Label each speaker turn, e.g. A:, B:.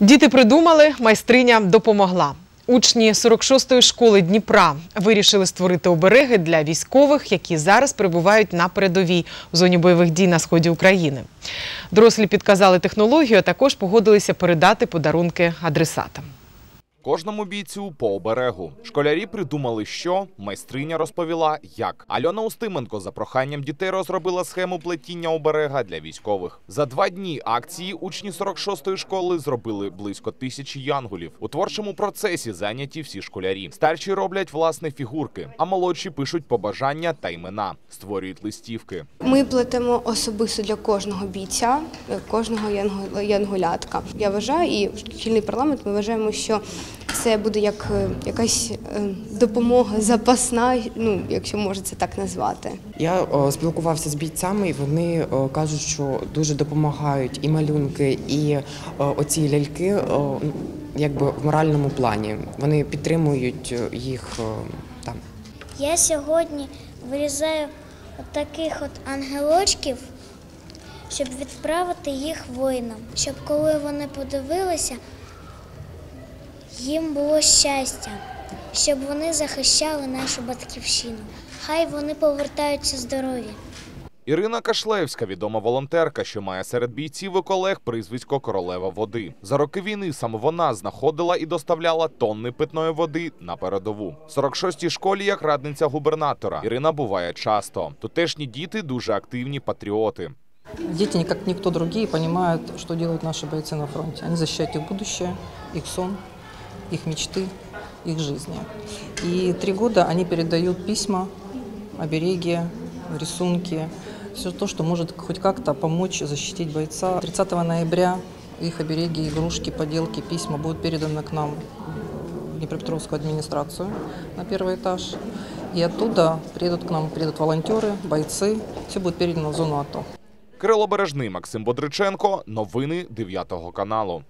A: Діти придумали, майстриня допомогла. Учні 46-ї школи Дніпра вирішили створити обереги для військових, які зараз перебувають на передовій в зоні бойових дій на сході України. Дорослі підказали технологію, а також погодилися передати подарунки адресатам.
B: Кожному бійцю по оберегу. Школярі придумали, що майстриня розповіла, як. Альона Устименко за проханням дітей розробила схему плетіння оберега для військових. За два дні акції учні 46-ї школи зробили близько тисячі янголів. У творчому процесі зайняті всі школярі. Старші роблять власне фігурки, а молодші пишуть побажання та імена, створюють листівки.
C: Ми плетемо особисто для кожного бійця, кожного янголятка. Я вважаю, і шкільний парламент ми вважаємо, що це буде як е, якась е, допомога запасна, ну якщо можна це так назвати.
D: Я о, спілкувався з бійцями, і вони о, кажуть, що дуже допомагають і малюнки, і о, оці ляльки, о, якби в моральному плані. Вони підтримують е, їх о, там.
E: Я сьогодні вирізаю от таких от ангелочків, щоб відправити їх воїнам, щоб коли вони подивилися, їм було щастя, щоб вони захищали нашу батьківщину. Хай вони повертаються здорові.
B: Ірина Кашлевська, відома волонтерка, що має серед бійців і колег прізвисько королева води. За роки війни саме вона знаходила і доставляла тонни питної води на передову. В 46-й школі як радниця губернатора Ірина буває часто. Тутешні діти дуже активні патріоти.
F: Дети, как никто другие, понимают, что делают наши бойцы на фронте. Они защищают их будущее, их сон, их мечты, их жизни. И три года они передают письма, обереги, рисунки, все то, что может хоть как-то помочь защитить бойца. 30 ноября их обереги, игрушки, поделки, письма будут переданы к нам в Днепропетровскую администрацию на первый этаж. И оттуда приедут к нам, приедут волонтеры, бойцы. Все будет передано в зону АТО.
B: Кирило Бережний, Максим Бодриченко. Новини 9 каналу.